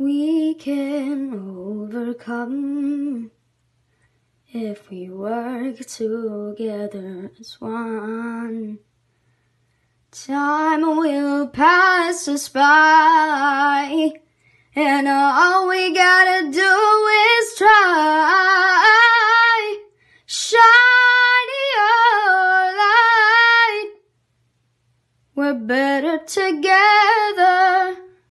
We can overcome if we work together as one. Time will pass us by, and all we gotta do is try. Shine your light. We're better together.